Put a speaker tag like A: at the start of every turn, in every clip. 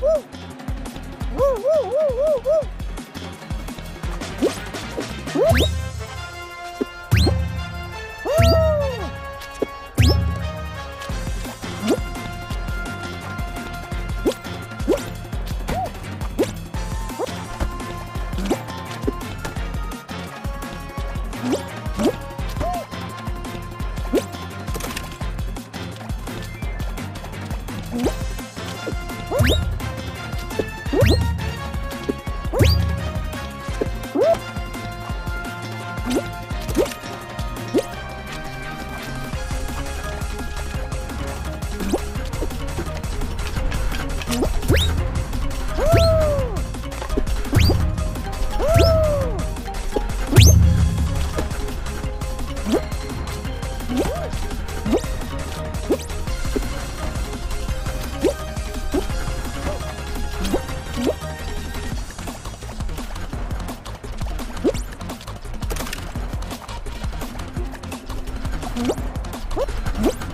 A: woo, Whoop, whoop.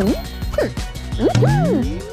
A: 嗯哼嗯哼